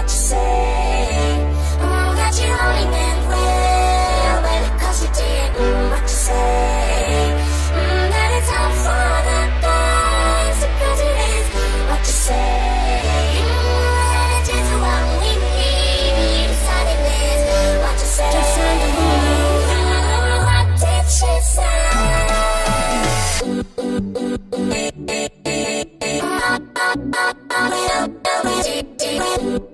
what you say. Mm, that you only meant well, cause you did mm, what you say. Mm, that it's all for the best, because it is what you say. Mm, just what we need. You decided this, what you say. Mm, what did she So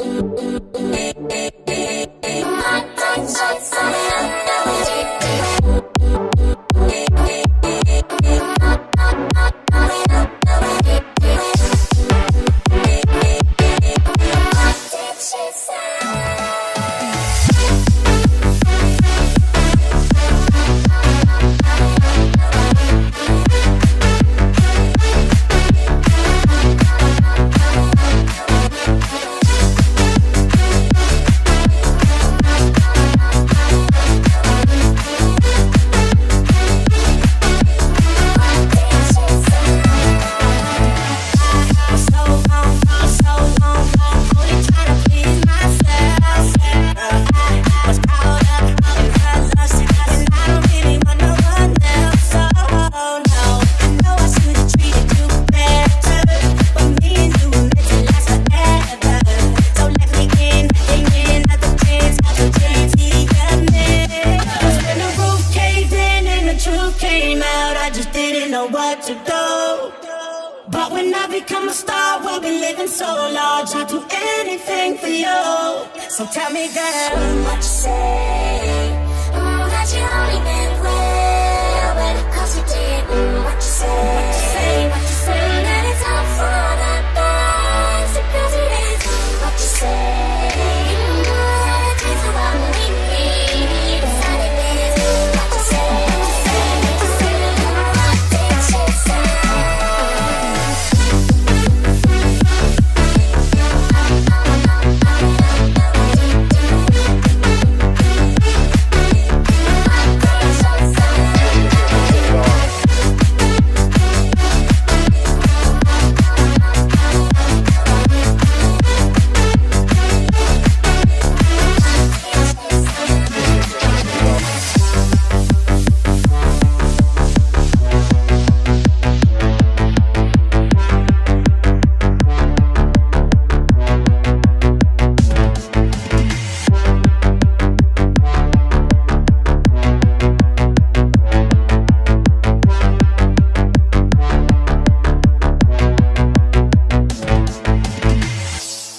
to. But when I become a star, we'll be living so large. I'd do anything for you. So tell me, girl, what you say.